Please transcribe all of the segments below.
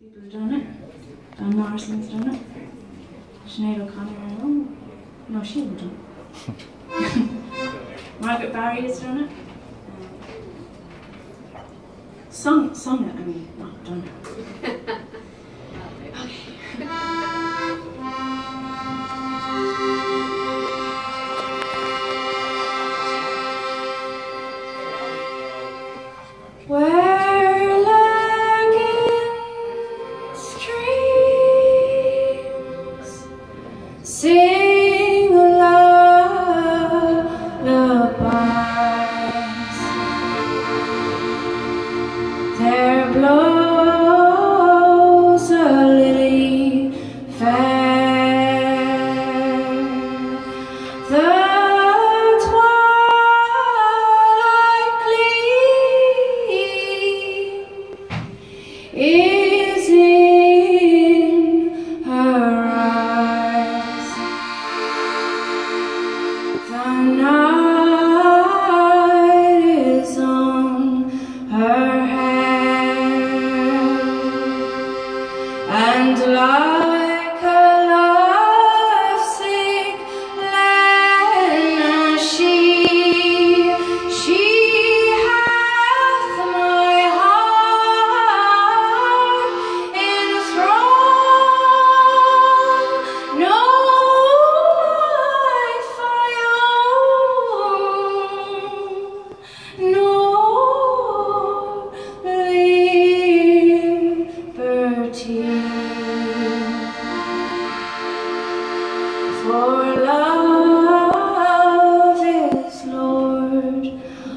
Peter Donner, Don Morrison's Donner, Sinead O'Connor, no, she didn't. Margaret Barry has done it. Sung, sung it, I mean, not done it. Bye. and love.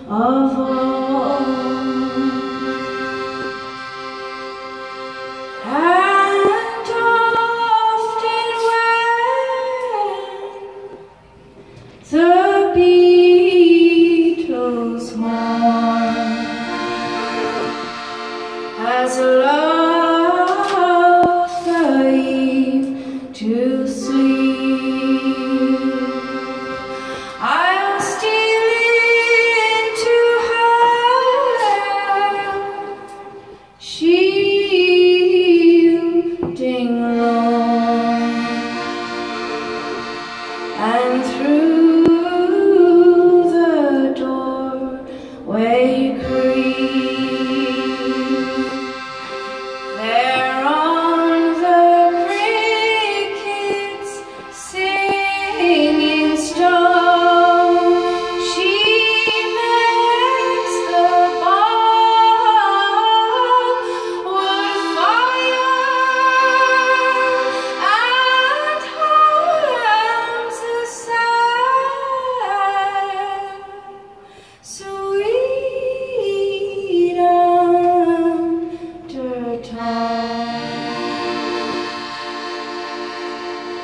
of all. way green.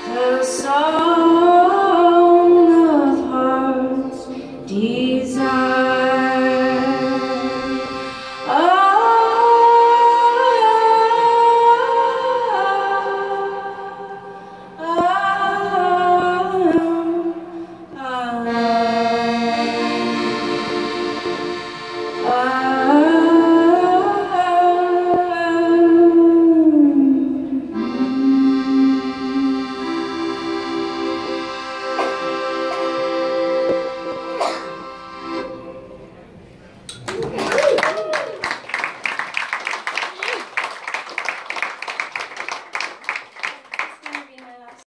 The song.